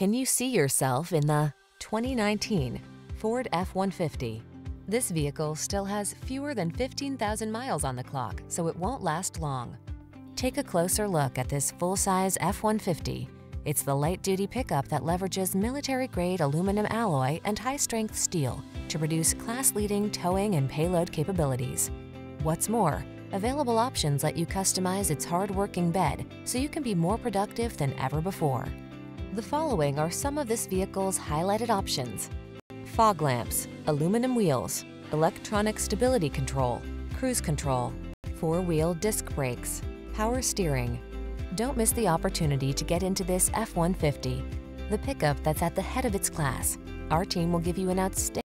Can you see yourself in the 2019 Ford F-150? This vehicle still has fewer than 15,000 miles on the clock, so it won't last long. Take a closer look at this full-size F-150. It's the light-duty pickup that leverages military-grade aluminum alloy and high-strength steel to produce class-leading towing and payload capabilities. What's more, available options let you customize its hard-working bed so you can be more productive than ever before. The following are some of this vehicle's highlighted options. Fog lamps, aluminum wheels, electronic stability control, cruise control, four-wheel disc brakes, power steering. Don't miss the opportunity to get into this F-150, the pickup that's at the head of its class. Our team will give you an outstanding